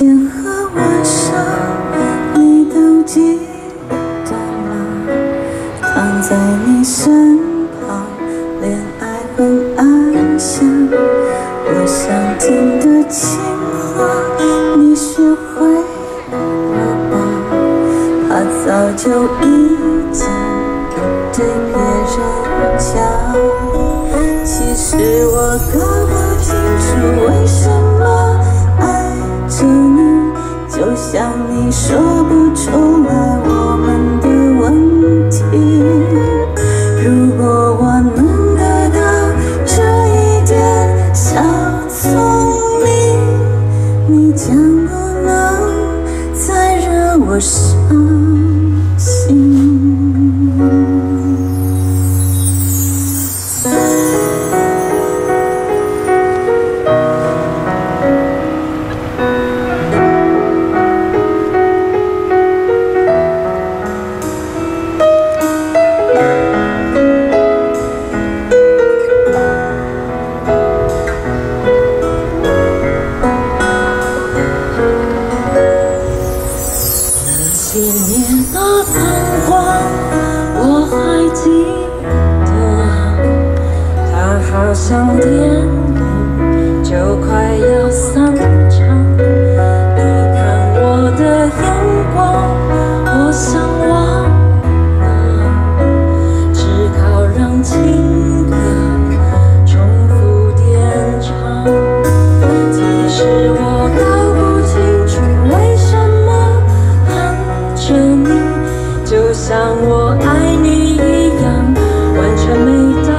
天和晚上你都记得吗？躺在你身旁恋爱很安详我想听的情话你学会了吗？他早就应像你说不出来我们的问题。如果我能得到这一点小聪明，你将不能再惹我伤心。几年的繁华，我还记得，它好像电影，就快要散场。就像我爱你一样，完全没道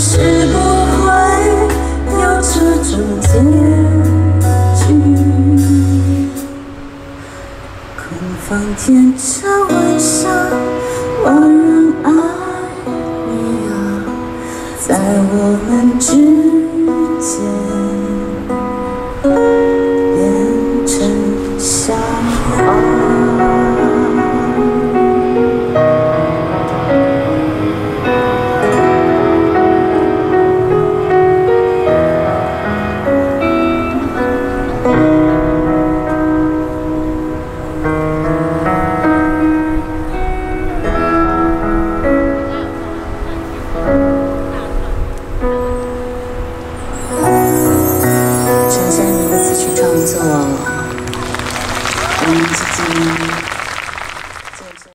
是不会有这种结局。空房间这晚上，